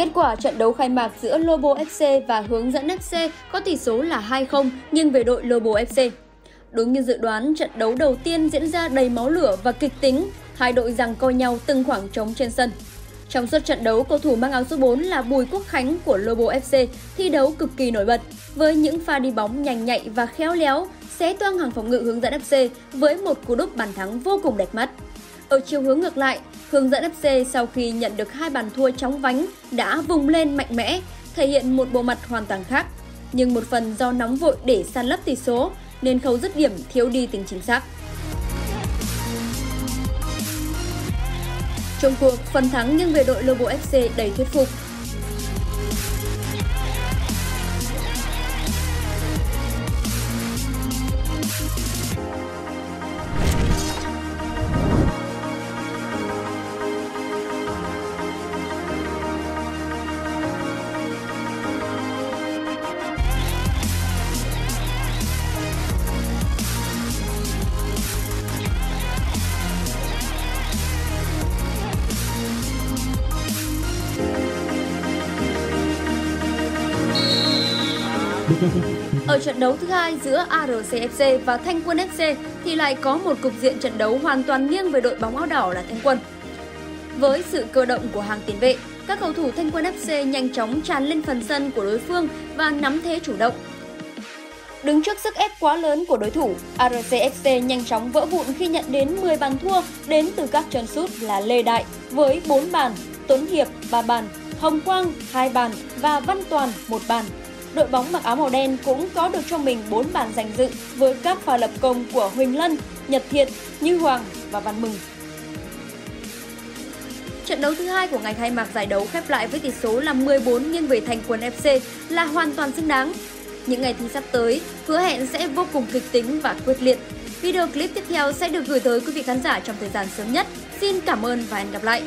Kết quả trận đấu khai mạc giữa Lobo FC và Hướng dẫn FC có tỷ số là 2-0 nghiêng về đội Lobo FC. Đúng như dự đoán, trận đấu đầu tiên diễn ra đầy máu lửa và kịch tính, hai đội giằng co nhau từng khoảng trống trên sân. Trong suốt trận đấu, cầu thủ mang áo số 4 là Bùi Quốc Khánh của Lobo FC thi đấu cực kỳ nổi bật với những pha đi bóng nhanh nhạy và khéo léo, xé toang hàng phòng ngự hướng dẫn FC với một cú đúp bàn thắng vô cùng đẹp mắt. Ở chiều hướng ngược lại, hướng dẫn FC sau khi nhận được hai bàn thua chóng vánh đã vùng lên mạnh mẽ, thể hiện một bộ mặt hoàn toàn khác. Nhưng một phần do nóng vội để san lấp tỷ số nên khâu dứt điểm thiếu đi tính chính xác. Trong cuộc, phần thắng nhưng về đội Lobo FC đầy thuyết phục Ở trận đấu thứ hai giữa ARCFC và Thanh Quân FC thì lại có một cục diện trận đấu hoàn toàn nghiêng về đội bóng áo đỏ là Thanh Quân. Với sự cơ động của hàng tiền vệ, các cầu thủ Thanh Quân FC nhanh chóng tràn lên phần sân của đối phương và nắm thế chủ động. Đứng trước sức ép quá lớn của đối thủ, ARCFC nhanh chóng vỡ vụn khi nhận đến 10 bàn thua đến từ các chân sút là Lê Đại với 4 bàn, Tuấn Hiệp 3 bàn, Hồng Quang 2 bàn và Văn Toàn 1 bàn đội bóng mặc áo màu đen cũng có được cho mình 4 bàn giành dự với các pha lập công của Huỳnh Lân, Nhật Thiện, Như Hoàng và Văn Mừng. Trận đấu thứ hai của ngày khai mạc giải đấu khép lại với tỷ số là 14 nghiêng về thành quần FC là hoàn toàn xứng đáng. Những ngày thi sắp tới hứa hẹn sẽ vô cùng kịch tính và quyết liệt. Video clip tiếp theo sẽ được gửi tới quý vị khán giả trong thời gian sớm nhất. Xin cảm ơn và hẹn gặp lại!